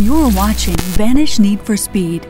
You're watching Vanish Need for Speed.